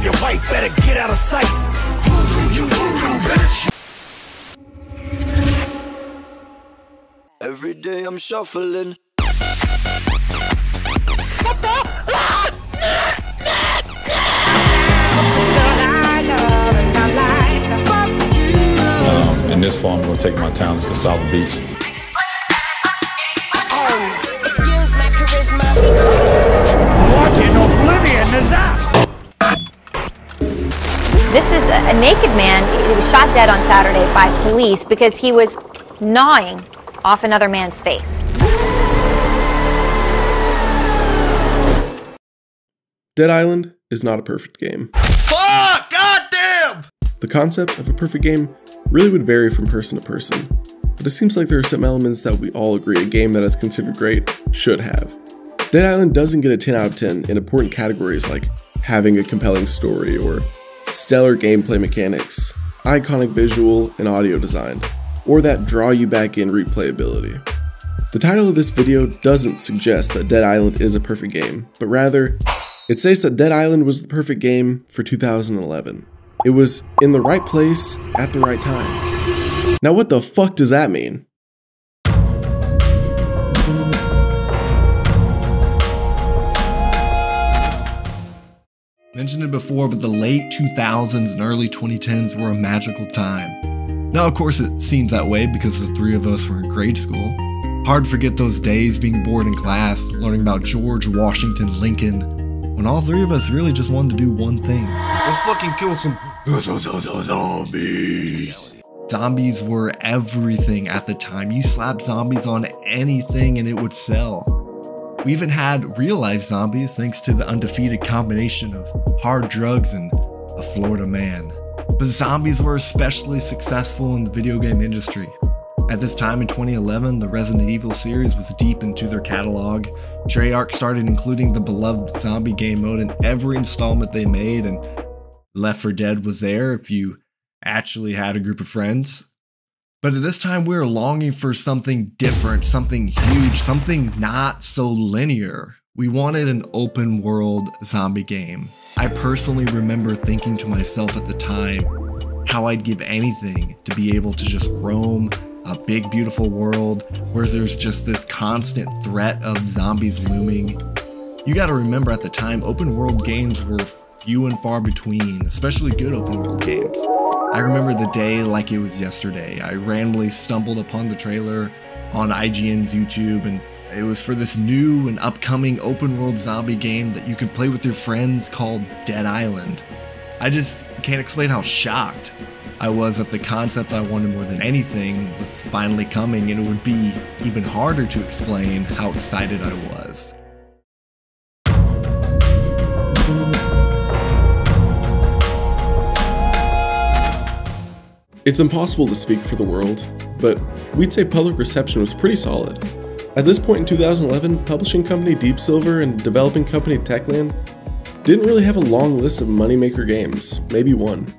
grab your wife, better get out of sight. You bitch. Every day I'm shuffling. Um, and this fall, I'm going to take my talents to South Beach. A, a naked man. He was shot dead on Saturday by police because he was gnawing off another man's face. Dead Island is not a perfect game. Fuck! Goddamn! The concept of a perfect game really would vary from person to person, but it seems like there are some elements that we all agree a game that is considered great should have. Dead Island doesn't get a 10 out of 10 in important categories like having a compelling story or stellar gameplay mechanics, iconic visual and audio design, or that draw you back in replayability. The title of this video doesn't suggest that Dead Island is a perfect game, but rather, it states that Dead Island was the perfect game for 2011. It was in the right place at the right time. Now, what the fuck does that mean? Mentioned it before, but the late 2000s and early 2010s were a magical time. Now, of course, it seems that way because the three of us were in grade school. Hard to forget those days being bored in class, learning about George Washington Lincoln, when all three of us really just wanted to do one thing. Let's fucking kill some zombies. Zombies were everything at the time. You slap zombies on anything and it would sell. We even had real life zombies thanks to the undefeated combination of hard drugs and a Florida man. But zombies were especially successful in the video game industry. At this time in 2011, the Resident Evil series was deep into their catalog. Treyarch started including the beloved zombie game mode in every installment they made, and Left 4 Dead was there if you actually had a group of friends. But at this time, we were longing for something different, something huge, something not so linear. We wanted an open world zombie game. I personally remember thinking to myself at the time how I'd give anything to be able to just roam a big, beautiful world where there's just this constant threat of zombies looming. You gotta remember at the time, open world games were few and far between, especially good open world games. I remember the day like it was yesterday. I randomly stumbled upon the trailer on IGN's YouTube and it was for this new and upcoming open world zombie game that you could play with your friends called Dead Island. I just can't explain how shocked I was that the concept I wanted more than anything was finally coming and it would be even harder to explain how excited I was. It's impossible to speak for the world, but we'd say public reception was pretty solid. At this point in 2011, publishing company Deep Silver and developing company Techland didn't really have a long list of moneymaker games, maybe one.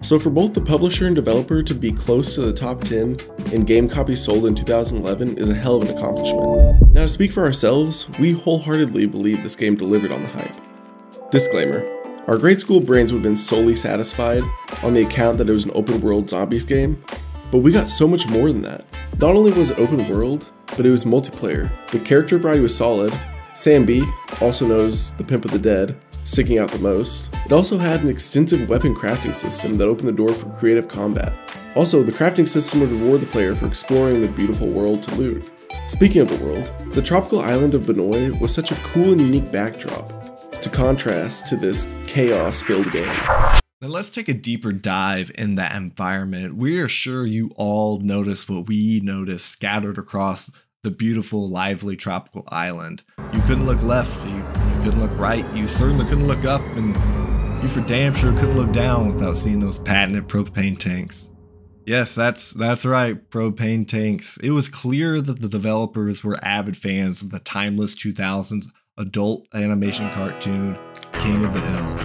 So for both the publisher and developer to be close to the top 10 in game copies sold in 2011 is a hell of an accomplishment. Now to speak for ourselves, we wholeheartedly believe this game delivered on the hype. Disclaimer, our grade school brains would have been solely satisfied on the account that it was an open world zombies game, but we got so much more than that. Not only was it open world, but it was multiplayer. The character variety was solid. Sam B, also known as the Pimp of the Dead, sticking out the most. It also had an extensive weapon crafting system that opened the door for creative combat. Also, the crafting system would reward the player for exploring the beautiful world to loot. Speaking of the world, the tropical island of Banoi was such a cool and unique backdrop, to contrast to this chaos filled game. Now let's take a deeper dive in that environment. We are sure you all noticed what we noticed scattered across the beautiful, lively tropical island. You couldn't look left, you, you couldn't look right, you certainly couldn't look up, and you for damn sure couldn't look down without seeing those patented propane tanks. Yes, that's that's right, propane tanks. It was clear that the developers were avid fans of the timeless 2000s adult animation cartoon King of the Hill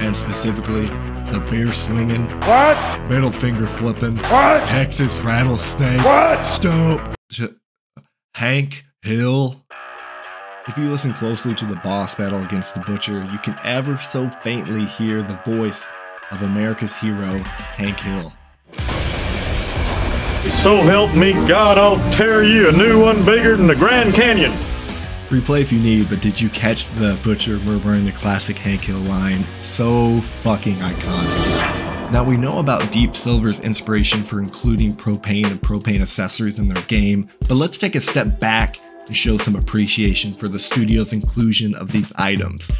and specifically the beer swinging, What? middle finger flipping, What? Texas rattlesnake, What? Stop, Hank Hill. If you listen closely to the boss battle against the Butcher, you can ever so faintly hear the voice of America's hero, Hank Hill. So help me God, I'll tear you a new one bigger than the Grand Canyon. Replay if you need, but did you catch the Butcher murmuring the classic Hank Hill line? So fucking iconic. Now we know about Deep Silver's inspiration for including propane and propane accessories in their game, but let's take a step back and show some appreciation for the studio's inclusion of these items.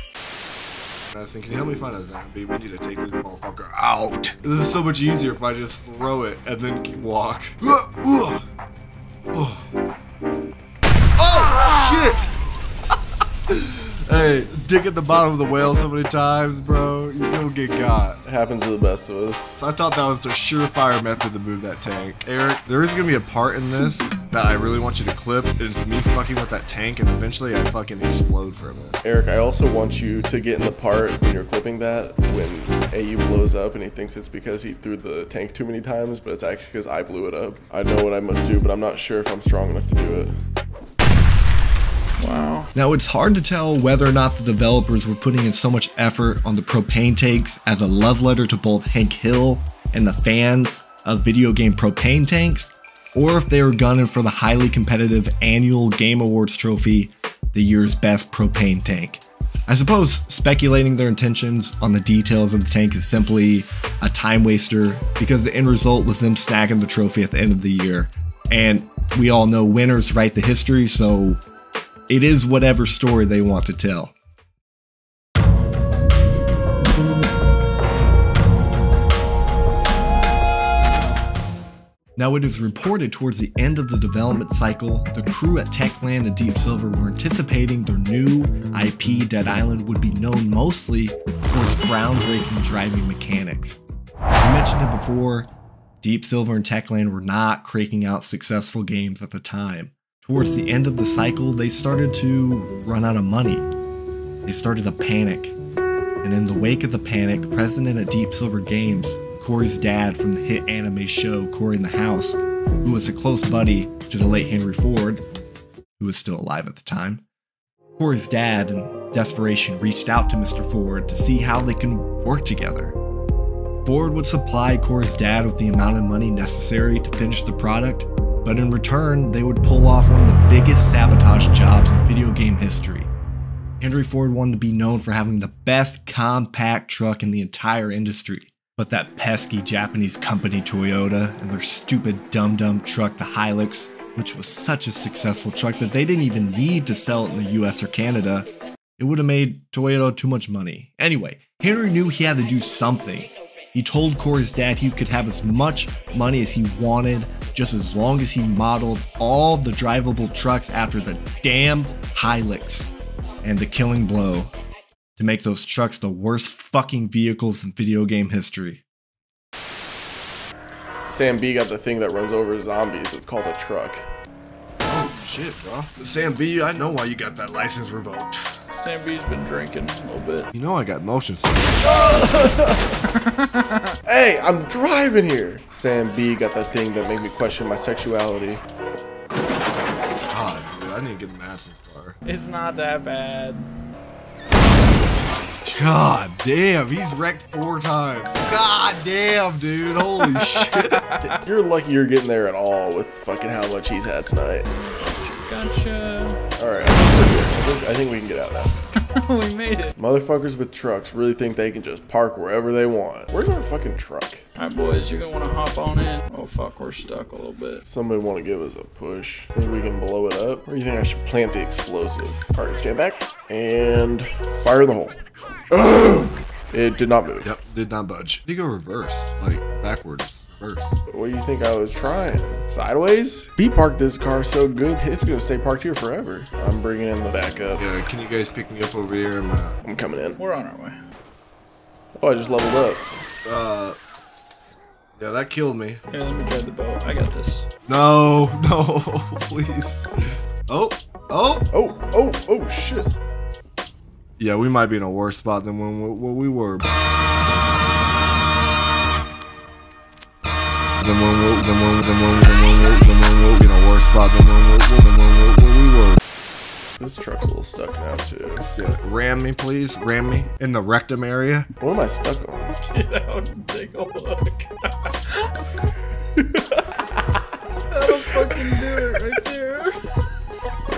Madison, can you help me find a zombie? We need to take this motherfucker out. This is so much easier if I just throw it and then walk. Oh, shit! Hey, dig at the bottom of the whale so many times, bro. You're gonna get got. It happens to the best of us. So I thought that was the surefire method to move that tank. Eric, there is gonna be a part in this that I really want you to clip. It's me fucking with that tank and eventually I fucking explode from it. Eric, I also want you to get in the part when you're clipping that when AU blows up and he thinks it's because he threw the tank too many times, but it's actually because I blew it up. I know what I must do, but I'm not sure if I'm strong enough to do it. Wow. Now it's hard to tell whether or not the developers were putting in so much effort on the propane tanks as a love letter to both Hank Hill and the fans of video game propane tanks, or if they were gunning for the highly competitive annual Game Awards trophy, the year's best propane tank. I suppose speculating their intentions on the details of the tank is simply a time waster because the end result was them snagging the trophy at the end of the year. And we all know winners write the history, so it is whatever story they want to tell. Now, it is reported towards the end of the development cycle, the crew at Techland and Deep Silver were anticipating their new IP, Dead Island, would be known mostly for its groundbreaking driving mechanics. I mentioned it before, Deep Silver and Techland were not cranking out successful games at the time. Towards the end of the cycle, they started to run out of money. They started to panic. And in the wake of the panic, president at Deep Silver Games, Cory's dad from the hit anime show Cory in the House, who was a close buddy to the late Henry Ford, who was still alive at the time, Cory's dad, in desperation, reached out to Mr. Ford to see how they can work together. Ford would supply Corey's dad with the amount of money necessary to finish the product, but in return, they would pull off one of the biggest sabotage jobs in video game history. Henry Ford wanted to be known for having the best compact truck in the entire industry. But that pesky Japanese company Toyota and their stupid dum dum truck, the Hilux, which was such a successful truck that they didn't even need to sell it in the US or Canada, it would have made Toyota too much money. Anyway, Henry knew he had to do something. He told Cory's dad he could have as much money as he wanted, just as long as he modeled all the drivable trucks after the damn Hilux. And the killing blow to make those trucks the worst fucking vehicles in video game history. Sam B got the thing that runs over zombies. It's called a truck. Oh shit, bro. Sam B, I know why you got that license revoked. Sam B's been drinking a little bit. You know I got motion sickness. Hey, I'm driving here. Sam B got that thing that made me question my sexuality. God, dude, I need to get Madison's car. It's not that bad. God damn, he's wrecked four times. God damn, dude. Holy shit. You're lucky you're getting there at all with fucking how much he's had tonight. Gotcha. All right, I think. I think, we can get out now. we made it. Motherfuckers with trucks really think they can just park wherever they want. Where's our fucking truck? Alright, boys, you're gonna wanna hop on in. Oh, fuck, we're stuck a little bit. Somebody want to give us a push. Think we can blow it up? Or you think I should plant the explosive? All right, stand back and fire the hole. it did not move. Yep, did not budge. You go reverse, like backwards, first. What do you think I was trying? Sideways? He parked this car so good, it's gonna stay parked here forever. I'm bringing in the backup. Yeah, can you guys pick me up over here? I'm, uh, I'm coming in. We're on our way. Oh, I just leveled up. uh, yeah, that killed me. Here, let me drive the boat. I got this. No, no, please. Oh, oh. Oh, oh, oh, shit. Yeah, we might be in a worse spot than when we, when we were. Than when we, than when, than when, than when, we- than when we in a worse spot than when we, than when we, when we were. This truck's a little stuck now too. Yeah, ram me, please. Ram me in the rectum area. What am I stuck on? Get out and take a look. That'll fucking do it right there.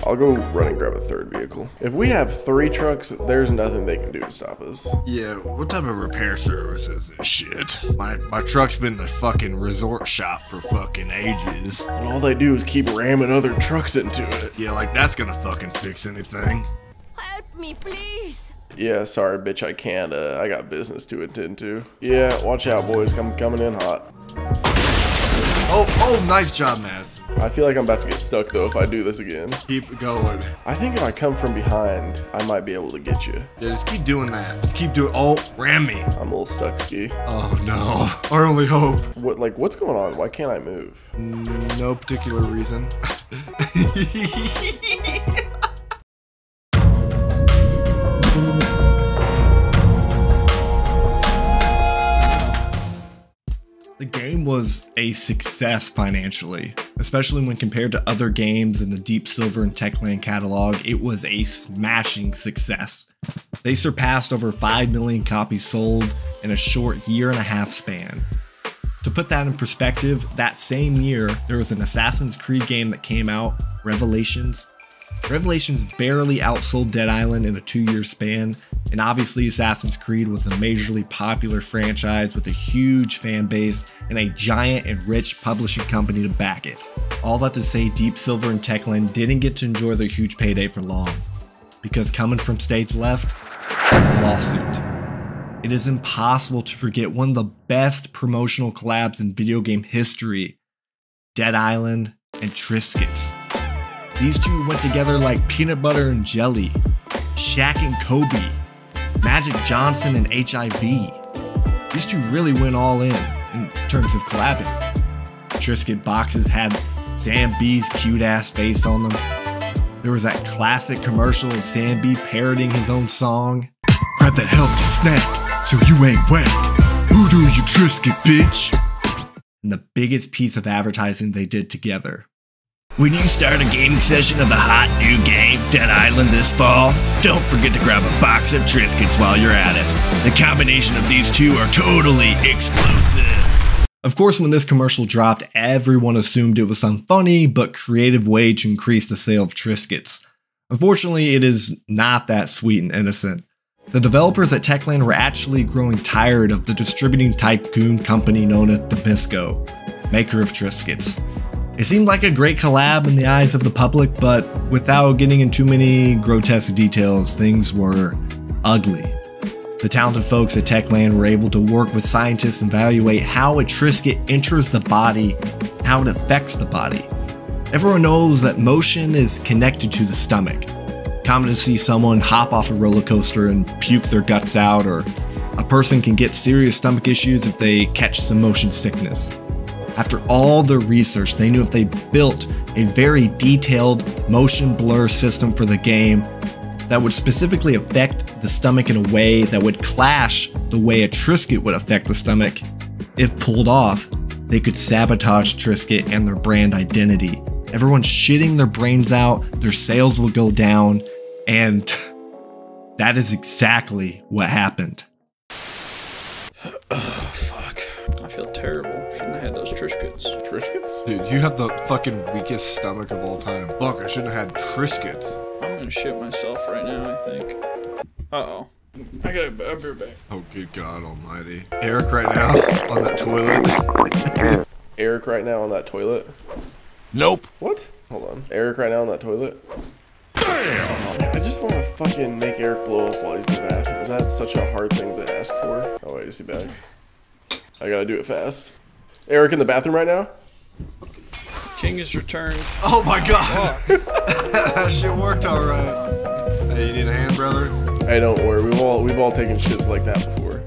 I'll go run and grab a third vehicle. If we have three trucks, there's nothing they can do to stop us. Yeah, what type of repair service is this shit? My my truck's been the fucking resort shop for fucking ages. And all they do is keep ramming other trucks into it. Yeah, like that's gonna fucking fix anything. Help me, please. Yeah, sorry, bitch, I can't. Uh, I got business to attend to. Yeah, watch out, boys. I'm coming in hot. Oh, oh, nice job, Maz. I feel like I'm about to get stuck though if I do this again. Keep going. I think if I come from behind, I might be able to get you. Yeah, just keep doing that. Just keep doing. Oh, ram me. I'm a little stuck, ski. Oh no. Our only hope. What, like, what's going on? Why can't I move? No particular reason. The game was a success financially, especially when compared to other games in the Deep Silver and Techland catalog. It was a smashing success. They surpassed over 5 million copies sold in a short year and a half span. To put that in perspective, that same year, there was an Assassin's Creed game that came out, Revelations. Revelations barely outsold Dead Island in a two year span, and obviously, Assassin's Creed was a majorly popular franchise with a huge fan base and a giant and rich publishing company to back it. All that to say, Deep Silver and Techland didn't get to enjoy their huge payday for long. Because coming from stage left, the lawsuit. It is impossible to forget one of the best promotional collabs in video game history Dead Island and Triscuits. These two went together like peanut butter and jelly, Shaq and Kobe, Magic Johnson and HIV. These two really went all in in terms of collabing. Triscuit boxes had Sam B's cute ass face on them. There was that classic commercial of Sam B parroting his own song. Grab that healthy snack so you ain't whack. Who do you Triscuit, bitch? And the biggest piece of advertising they did together when you start a gaming session of the hot new game, Dead Island, this fall, don't forget to grab a box of Triscuits while you're at it. The combination of these two are totally explosive. Of course, when this commercial dropped, everyone assumed it was some funny but creative way to increase the sale of Triscuits. Unfortunately, it is not that sweet and innocent. The developers at Techland were actually growing tired of the distributing tycoon company known as Nabisco, maker of Triscuits. It seemed like a great collab in the eyes of the public, but without getting into too many grotesque details, things were ugly. The talented folks at Techland were able to work with scientists and evaluate how a Triscuit enters the body, how it affects the body. Everyone knows that motion is connected to the stomach. Common to see someone hop off a roller coaster and puke their guts out, or a person can get serious stomach issues if they catch some motion sickness. After all the research, they knew if they built a very detailed motion blur system for the game that would specifically affect the stomach in a way that would clash the way a Triscuit would affect the stomach, if pulled off, they could sabotage Triscuit and their brand identity. Everyone's shitting their brains out, their sales will go down, and that is exactly what happened. Oh, Fuck. I feel terrible. Shouldn't have had those Triscuits. Triscuits? Dude, you have the fucking weakest stomach of all time. Fuck, I shouldn't have had Triscuits. I'm gonna shit myself right now, I think. Uh oh. I gotta, I'll be right back. Oh, good God Almighty. Eric, right now on that toilet. Eric right now on that toilet. Nope. What? Hold on. Eric right now on that toilet. I just want to fucking make Eric blow up while he's in the bathroom. Is that such a hard thing to ask for? Oh wait, is he back? I gotta do it fast. Eric in the bathroom right now? King is returned. Oh my God. that shit worked all right. Hey, you need a hand, brother? Hey, don't worry. We've all we've all taken shits like that before.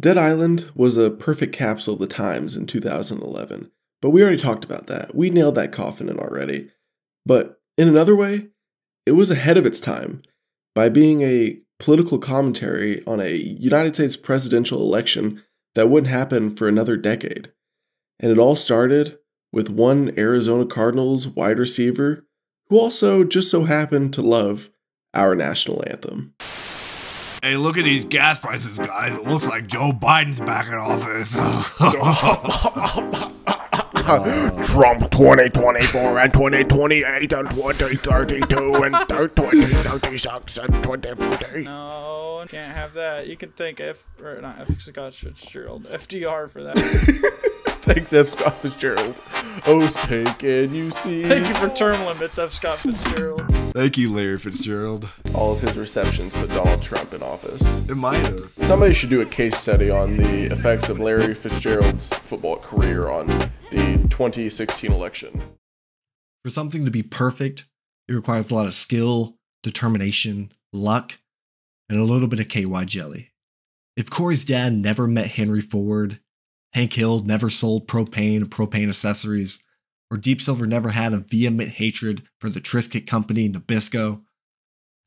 Dead Island was a perfect capsule of the times in 2011, but we already talked about that. We nailed that coffin in already. But in another way, it was ahead of its time by being a political commentary on a United States presidential election that wouldn't happen for another decade. And it all started with one Arizona Cardinals wide receiver who also just so happened to love our national anthem. Hey, look at these gas prices, guys. It looks like Joe Biden's back in office. Trump 2024 and 2028 and 2032 and 2036 and 2040. No, can't have that. You could thank F or not F Scott Fitzgerald, FDR for that. Thanks, F. Scott Fitzgerald. Oh, say, can you see? Thank you for term limits, F Scott Fitzgerald. Thank you, Larry Fitzgerald. All of his receptions put Donald Trump in office. It might have. Somebody should do a case study on the effects of Larry Fitzgerald's football career on the 2016 election. For something to be perfect, it requires a lot of skill, determination, luck, and a little bit of KY jelly. If Cory's dad never met Henry Ford, Hank Hill never sold propane and propane accessories, or Deep Silver never had a vehement hatred for the Triscuit Company Nabisco,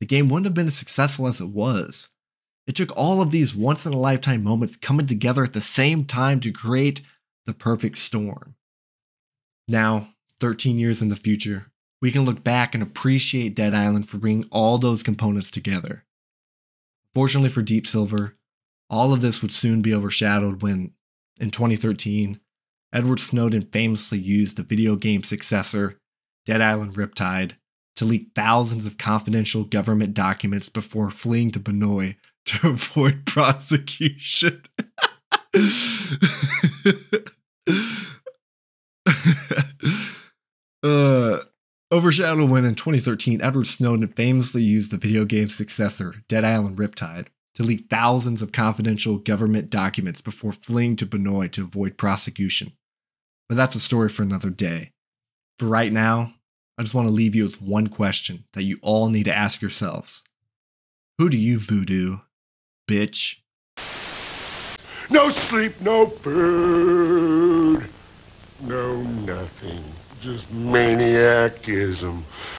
the game wouldn't have been as successful as it was. It took all of these once in a lifetime moments coming together at the same time to create the perfect storm. Now, 13 years in the future, we can look back and appreciate Dead Island for bringing all those components together. Fortunately for Deep Silver, all of this would soon be overshadowed when, in 2013, Edward Snowden famously used the video game successor, Dead Island Riptide, to leak thousands of confidential government documents before fleeing to Banoi to avoid prosecution. uh, overshadowed when in 2013, Edward Snowden famously used the video game successor, Dead Island Riptide, to leak thousands of confidential government documents before fleeing to Banoi to avoid prosecution. But that's a story for another day. For right now, I just want to leave you with one question that you all need to ask yourselves Who do you voodoo, bitch? No sleep, no food, no nothing. Just maniacism.